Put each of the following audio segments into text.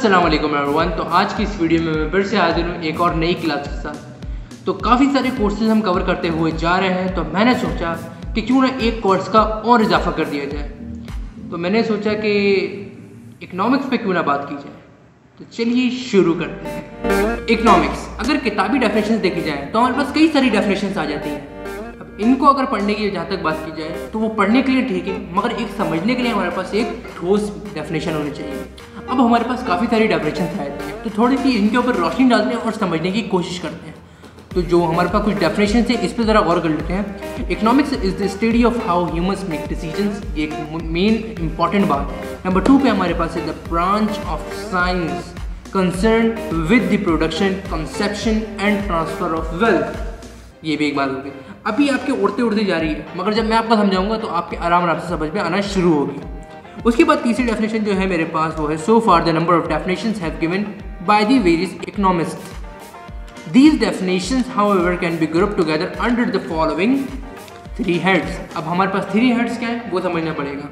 अस्सलाम वालेकुम एवरीवन तो आज की इस वीडियो में मैं फिर से हाजिर हूँ एक और नई क्लास के साथ। तो काफ़ी सारे कोर्सेज हम कवर करते हुए जा रहे हैं तो मैंने सोचा कि क्यों ना एक कोर्स का और इजाफा कर दिया जाए। तो मैंने सोचा कि इकनॉमिक्स पे क्यों ना बात की जाए। तो चलिए शुरू करते हैं। इकनॉमिक्स अगर किताबी डेफिनेशन देखी जाए तो हमारे पास कई सारी डेफिनेशन आ जाती हैं। अब इनको अगर पढ़ने की जहाँ तक बात की जाए तो वो पढ़ने के लिए ठीक है, मगर एक समझने के लिए हमारे पास एक ठोस डेफिनेशन होनी चाहिए। अब हमारे पास काफ़ी सारी आए थे तो थोड़ी सी इनके ऊपर रोशनी डालते हैं और समझने की कोशिश करते हैं। तो जो हमारे पास कुछ डेफिनेशन है, इस पर ज़रा गौर कर लेते हैं। Economics is the study of how humans make decisions ये एक मेन इंपॉर्टेंट बात नंबर टू पे हमारे पास है the branch of science concern with the production conception and transfer of wealth ये भी एक बात होगी अभी आपके उड़ते उड़ते जा रही है, मगर जब मैं आपको समझाऊँगा तो आपके आराम आराम से समझ में आना शुरू होगी। उसके बाद तीसरी डेफिनेशन जो है मेरे पास वो है so far the number of definition have given the various economist These definitions, however, can be grouped together under the following three heads. अब हमारे पास थ्री हेड्स क्या है? वो समझना पड़ेगा।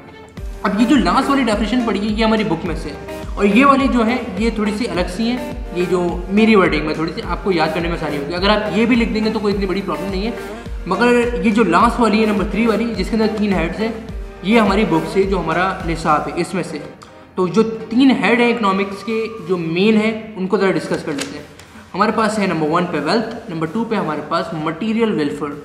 अब ये जो लास्ट वाली डेफिनेशन पड़ी है ये हमारी बुक में से और ये वाली जो है ये थोड़ी सी अलग सी है। ये जो मेरी वर्डिंग में थोड़ी सी आपको याद करने में आसानी होगी। अगर आप ये भी लिख देंगे तो कोई इतनी बड़ी प्रॉब्लम नहीं है। मगर ये जो लास्ट वाली है नंबर थ्री वाली जिसके अंदर तीन हेड्स हैं ये हमारी बुक से, जो हमारा निसाब है इसमें से। तो जो तीन हेड हैं इकोनॉमिक्स के, जो मेन है, उनको ज़रा डिस्कस कर लेते हैं। हमारे पास है नंबर वन पे वेल्थ नंबर टू पे हमारे पास मटेरियल वेलफेयर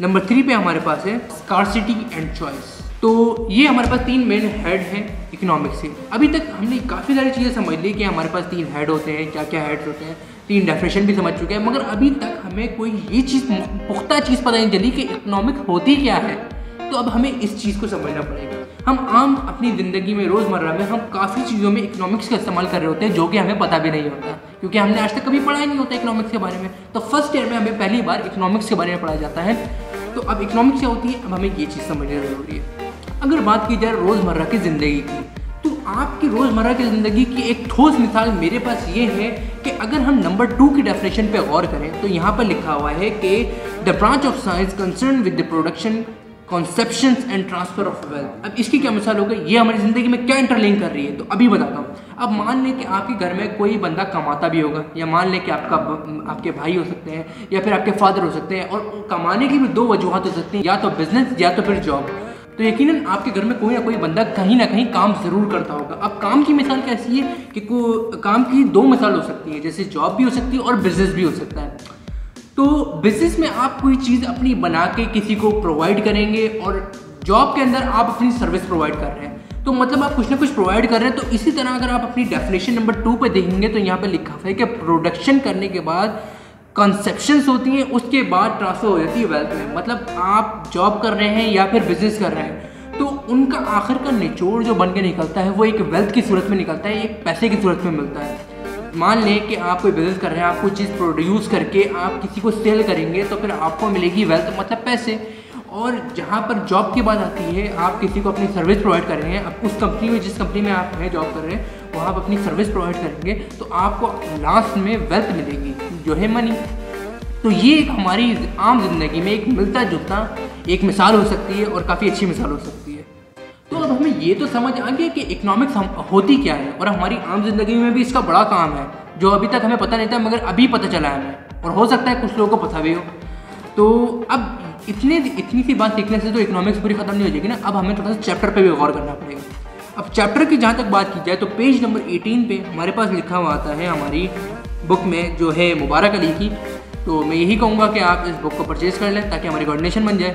नंबर थ्री पे हमारे पास है स्कारसिटी एंड चॉइस तो ये हमारे पास तीन मेन हेड हैं इकोनॉमिक्स के। अभी तक हमने काफ़ी सारी चीज़ें समझ ली कि हमारे पास तीन हेड होते हैं क्या क्या हेड्स होते हैं, तीन डेफिनेशन भी समझ चुके हैं, मगर अभी तक हमें कोई ये चीज़, पुख्ता चीज़ पता नहीं चली कि इकोनॉमिक्स होती क्या है। तो अब हमें इस चीज़ को समझना पड़ेगा। हम आम अपनी ज़िंदगी में रोज़मर्रा में हम काफ़ी चीज़ों में इकोनॉमिक्स का इस्तेमाल कर रहे होते हैं, जो कि हमें पता भी नहीं होता। क्योंकि हमने आज तक कभी पढ़ा ही नहीं होता इकोनॉमिक्स के बारे में। तो फ़र्स्ट ईयर में हमें पहली बार इकोनॉमिक्स के बारे में पढ़ाया जाता है। तो अब इकोनॉमिक्स क्या होती है? अब हमें ये चीज़ समझनी ज़रूरी है। अगर बात की जाए रोज़मर्रा की ज़िंदगी की तो आपकी रोज़मर्रा की ज़िंदगी की एक ठोस मिसाल मेरे पास ये है कि अगर हम नंबर टू की डेफिनेशन पे गौर करें तो यहाँ पर लिखा हुआ है कि the branch of science concern with the production conception and transfer of wealth अब इसकी क्या मिसाल हो गई? ये हमारी ज़िंदगी में क्या इंटरलिंक कर रही है? तो अभी बताता हूँ। अब मान लें कि आपके घर में कोई बंदा कमाता भी होगा, या मान लें कि आपका आपके भाई हो सकते हैं, या फिर आपके फादर हो सकते हैं, और कमाने की भी दो वजूहत हो सकती हैं, या तो बिज़नेस या तो फिर जॉब तो यकीनन आपके घर में कोई ना कोई बंदा कहीं ना कहीं काम ज़रूर करता होगा। अब काम की मिसाल कैसी है कि को, काम की दो मिसाल हो सकती है, जैसे जॉब भी हो सकती है और बिज़नेस भी हो सकता है। तो बिज़नेस में आप कोई चीज़ अपनी बना के किसी को प्रोवाइड करेंगे और जॉब के अंदर आप अपनी सर्विस प्रोवाइड कर रहे हैं। तो मतलब आप कुछ ना कुछ प्रोवाइड कर रहे हैं तो इसी तरह अगर आप अपनी डेफिनेशन नंबर टू पे देखेंगे तो यहाँ पे लिखा है कि प्रोडक्शन करने के बाद कंसेप्शंस होती हैं, उसके बाद ट्रांसफ़र हो जाती है वेल्थ में। मतलब आप जॉब कर रहे हैं या फिर बिज़नेस कर रहे हैं तो उनका आखिर का निचोड़ जो बन के निकलता है, वो एक वेल्थ की सूरत में निकलता है, एक पैसे की सूरत में मिलता है। मान लें कि आप कोई बिज़नेस कर रहे हैं, आप कोई चीज़ प्रोड्यूस करके आप किसी को सेल करेंगे तो फिर आपको मिलेगी वेल्थ मतलब पैसे। और जहाँ पर जॉब की बात आती है, आप किसी को अपनी सर्विस प्रोवाइड कर रहे हैं, अब उस कंपनी में, जिस कंपनी में आप हैं जॉब कर रहे हैं, वहाँ आप अपनी सर्विस प्रोवाइड करेंगे तो आपको लास्ट में वेल्थ मिलेगी, जो है मनी तो ये एक हमारी आम ज़िंदगी में एक मिलता जुलता एक मिसाल हो सकती है और काफ़ी अच्छी मिसाल हो सकती है। हमें ये तो समझ आ गया कि इकोनॉमिक्स होती क्या है और हमारी आम ज़िंदगी में भी इसका बड़ा काम है, जो अभी तक हमें पता नहीं था, मगर अभी पता चला है हमें। और हो सकता है कुछ लोगों को पता भी हो। तो अब इतने, इतनी सी बात सीखने से तो इकोनॉमिक्स पूरी खत्म नहीं हो जाएगी ना, अब हमें थोड़ा सा चैप्टर पे भी गौर करना पड़ेगा। अब चैप्टर की जहाँ तक बात की जाए तो पेज नंबर 18 पे हमारे पास लिखा हुआ आता है हमारी बुक में, जो है मुबारक अली की। तो मैं यही कहूँगा कि आप इस बुक को परचेज़ कर लें, ताकि हमारी कोऑर्डिनेशन बन जाए।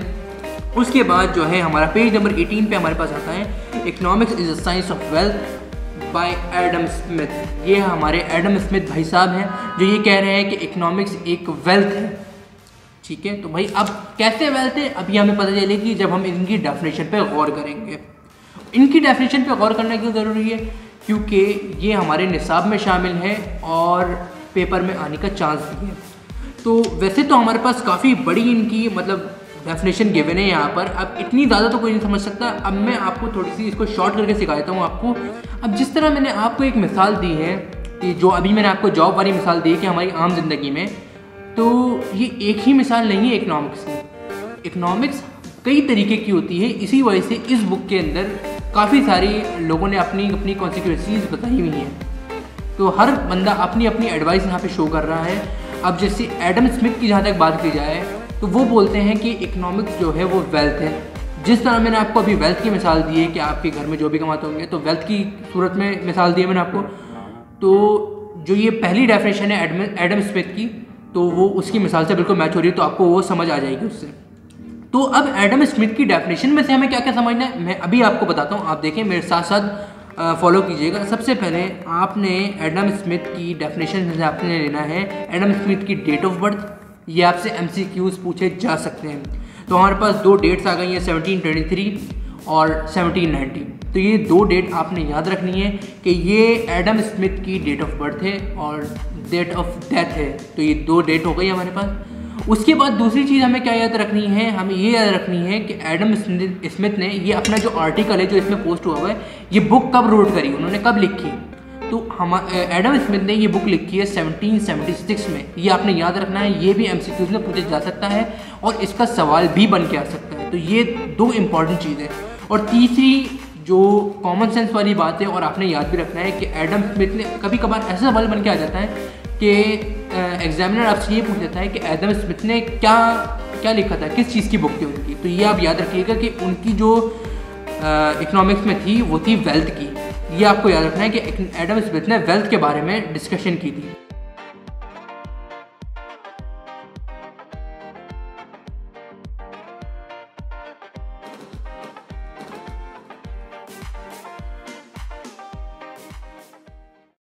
उसके बाद जो है, हमारा पेज नंबर 18 पे हमारे पास आता है economics is a science of wealth by Adam Smith ये हमारे एडम स्मिथ भाई साहब हैं, जो ये कह रहे हैं कि इकोनॉमिक्स एक वेल्थ है। ठीक है? तो भाई, अब कैसे वेल्थ है? अभी हमें पता चलेगी जब हम इनकी डेफिनेशन पे गौर करेंगे। इनकी डेफिनेशन पे गौर करना क्यों ज़रूरी है? क्योंकि ये हमारे निसाब में शामिल है और पेपर में आने का चांस भी है। तो वैसे तो हमारे पास काफ़ी बड़ी इनकी मतलब डेफिनेशन गिवन है यहाँ पर। अब इतनी ज़्यादा तो कोई नहीं समझ सकता। अब मैं आपको थोड़ी सी इसको शॉर्ट करके सिखाता हूँ आपको। अब जिस तरह मैंने आपको एक मिसाल दी है, कि जो अभी मैंने आपको जॉब वाली मिसाल दी है कि हमारी आम ज़िंदगी में तो ये एक ही मिसाल नहीं है इकनॉमिक्स की। इकनॉमिक्स कई तरीके की होती है। इसी वजह से इस बुक के अंदर काफ़ी सारी लोगों ने अपनी अपनी कॉन्सिक्वेंसीज बताई हुई हैं। तो हर बंदा अपनी अपनी एडवाइस यहाँ पे शो कर रहा है। अब जैसे एडम स्मिथ की जहाँ तक बात की जाए तो वो बोलते हैं कि इकोनॉमिक्स जो है वो वेल्थ है। जिस तरह मैंने आपको अभी वेल्थ की मिसाल दी है कि आपके घर में जो भी कमाते होंगे तो वेल्थ की सूरत में मिसाल दी है मैंने आपको। तो जो ये पहली डेफिनेशन है एडम स्मिथ की तो वो उसकी मिसाल से बिल्कुल मैच हो रही है तो आपको वो समझ आ जाएगी उससे। तो अब एडम स्मिथ की डेफिनेशन में से हमें क्या क्या समझना है, मैं अभी आपको बताता हूँ, आप देखें, मेरे साथ साथ फॉलो कीजिएगा। सबसे पहले आपने एडम स्मिथ की डेफिनेशन से आपने लेना है एडम स्मिथ की डेट ऑफ़ बर्थ ये आपसे एम पूछे जा सकते हैं। तो हमारे पास दो डेट्स आ गई हैं सेवनटीन ट्वेंटी और सेवनटीन तो ये दो डेट आपने याद रखनी है कि ये एडम स्मिथ की डेट ऑफ़ बर्थ है और डेट ऑफ़ डेथ है। तो ये दो डेट हो गई हमारे पास। उसके बाद दूसरी चीज़ हमें क्या याद रखनी है? हमें ये याद रखनी है कि एडम स्मिथ ने ये अपना जो आर्टिकल है, जो इसमें पोस्ट हुआ हुआ है, ये बुक कब रोड करी? उन्होंने कब लिखी? तो हम एडम स्मिथ ने ये बुक लिखी है 1776 में। ये आपने याद रखना है, ये भी एम में पूछा जा सकता है और इसका सवाल भी बन के आ सकता है। तो ये दो इंपॉर्टेंट चीज़ और तीसरी जो कॉमन सेंस वाली बात है, और आपने याद भी रखना है कि एडम स्मिथ ने कभी कभार ऐसा सवाल बन के आ जाता है कि एग्जामिनर आपसे ये पूछ लेता है कि एडम स्मिथ ने क्या क्या लिखा था, किस चीज़ की बुक थी उनकी? तो ये आप याद रखिएगा कि उनकी जो इकोनॉमिक्स में थी, वो थी वेल्थ की। ये आपको याद रखना है कि एडम स्मिथ ने वेल्थ के बारे में डिस्कशन की थी।